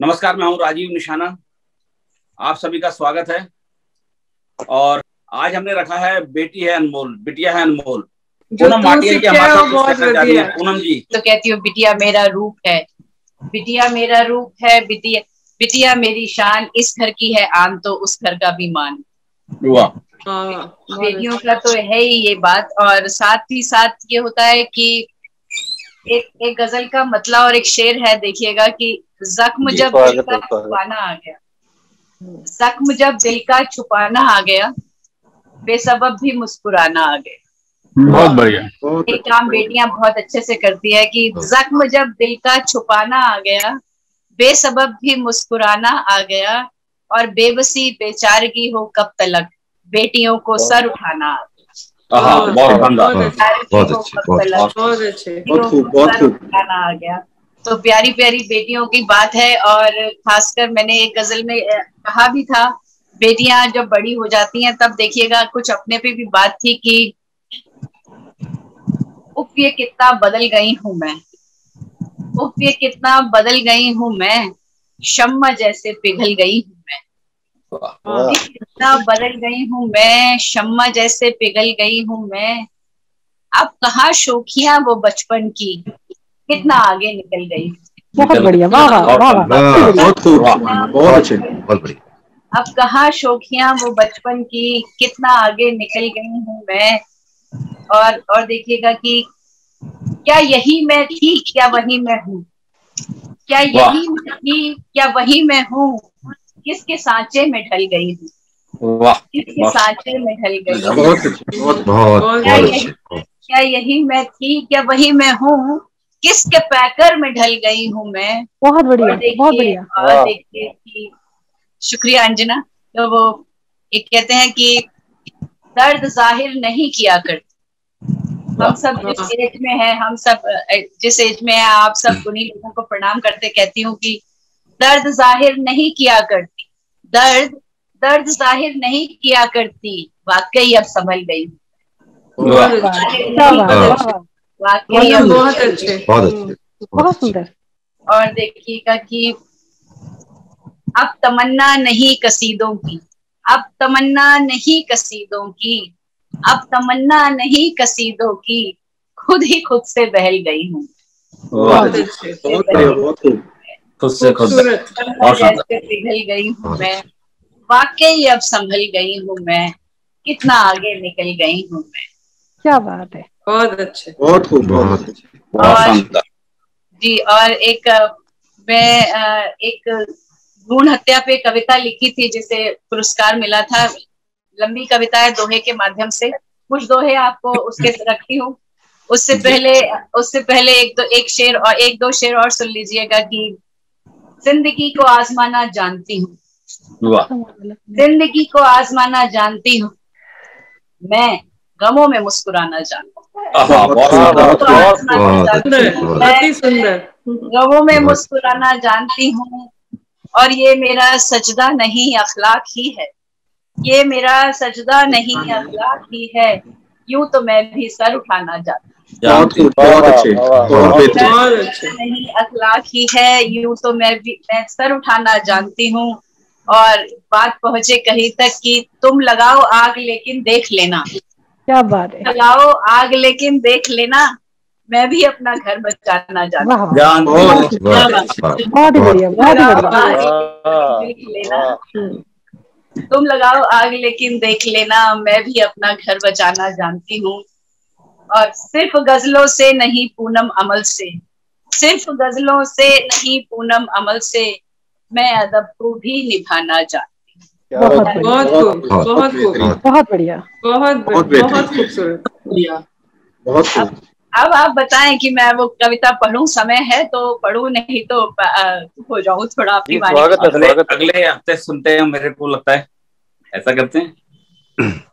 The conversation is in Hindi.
नमस्कार मैं हूँ राजीव निशाना। आप सभी का स्वागत है। और आज हमने रखा है बेटी है अनमोल बिटिया है अनमोल। पूनम माटियल के हमारे पूनम जी। तो कहती हूँ बिटिया मेरा रूप है। बिटिया मेरा रूप है बिटिया बिटिया मेरी शान इस घर की है आन तो उस घर का भी मान। बेटियों का तो है ही ये बात और साथ ही साथ ये होता है कि एक एक गज़ल का मतला और एक शेर है देखिएगा कि जख्म जब दिल का छुपाना आ गया। जख्म जब दिल का छुपाना आ गया बेसबब भी मुस्कुराना आ गया। बहुत बढ़िया। एक काम बेटियाँ बहुत अच्छे से करती है कि जख्म जब दिल का छुपाना आ गया बेसबब भी मुस्कुराना आ गया और बेबसी बेचारगी हो कब तलक बेटियों को सर उठाना आ गया। हाँ, बहुत बहुत अच्छे। बहुत अच्छे आ गया। तो प्यारी प्यारी बेटियों की बात है और खासकर मैंने एक गज़ल में कहा भी था बेटियाँ जब बड़ी हो जाती हैं तब देखिएगा कुछ अपने पे भी बात थी कि उफ ये कितना बदल गई हूँ मैं। उफ ये कितना बदल गई हूँ मैं। शम्मा जैसे पिघल गई हूँ मैं। कितना बदल गई हूँ मैं। शम्मा जैसे पिघल गई हूँ मैं। अब कहा शोखिया वो बचपन की। कितना आगे निकल गई। बहुत बढ़िया। वाह वाह बहुत खूब। बहुत अच्छे। बहुत बढ़िया। अब कहा शोखिया वो बचपन की कितना आगे निकल गई हूँ मैं। और और देखिएगा कि क्या यही मैं थी क्या वही मैं हूँ। क्या यही मैं थी क्या वही मैं हूँ। किसके सांचे में ढल गई हूँ। किसके सांचे में ढल गई हूँ। बहुत बहुत क्या यही मैं थी क्या वही मैं हूँ। किसके पैकर में ढल गई हूँ मैं? बहुत बढ़िया बहुत बढ़िया। देखिए कि शुक्रिया अंजना तो वो एक कहते हैं कि दर्द ज़ाहिर नहीं किया करते। हम सब जिस एज में है हम सब जिस एज में है आप सब उन्हीं लोगों को प्रणाम करते कहती हूँ कि दर्द ज़ाहिर नहीं किया करती। दर्द दर्द ज़ाहिर नहीं किया करती। वाकई अब संभल गई वाकई बहुत अच्छे बहुत अच्छे। बहुत सुंदर। और देखिएगा कि अब तमन्ना नहीं कसीदों की अब तमन्ना नहीं कसीदों की अब तमन्ना नहीं कसीदों की खुद ही खुद से बहल गई हूँ। बहुत अच्छे। बहुत बढ़िया, बहुत खूब। खुद से खुद। खूबसूरत। और शानदार। जैसे पिघल गई हूँ मैं। वाकई अब संभल गई हूँ मैं। कितना आगे निकल गई हूँ मैं। क्या बात है। बहुत अच्छे। बहुत खूब बहुत और- जी और एक मैं एक भ्रूण हत्या पे कविता लिखी थी जिसे पुरस्कार मिला था। लंबी कविता है दोहे के माध्यम से। कुछ दोहे आपको उसके रखती हूँ। उससे पहले उससे पहले एक दो एक शेर और एक दो शेर और सुन लीजिएगा कि ज़िंदगी को आजमाना जानती हूँ। ज़िंदगी को आजमाना जानती हूँ। मैं गमों में मुस्कुराना जानती जानती गमों में मुस्कुराना जानती हूँ और ये मेरा सजदा नहीं अखलाक ही है। ये मेरा सजदा नहीं अखलाक ही है। यूँ तो मैं भी सर उठाना चाहती बहुत बहुत अच्छे। बहुत बेहतरीन। नहीं अखलाक ही है। यूँ तो मैं भी मैं सर उठाना जानती हूँ। और बात पहुँचे कहीं तक कि तुम लगाओ आग लेकिन देख लेना। क्या बात है। लगाओ आग लेकिन देख लेना। मैं भी अपना घर बचाना चाहती बहुत ही बढ़िया बहुत बढ़िया देख लेना। तुम लगाओ आग लेकिन देख लेना। मैं भी अपना घर बचाना जानती हूँ। और सिर्फ़ गजलों से नहीं पूनम अमल से। सिर्फ़ गजलों से नहीं पूनम अमल से मैं अदब को भी निभाना हूँ बहुत बढ़िया। बहुत खूब बहुत खूब। बहुत बढ़िया। बहुत बहुत बहुत खूबसूरत। बहुत अब आप बताएँ कि मैं वो कविता पढ़ूं समय है तो पढ़ूं नहीं तो हो जाऊँ थोड़ा आपकी जी, स्वागत अगले अगले हफ़्ते सुनते हैं मेरे को लगता है। ऐसा करते हैं।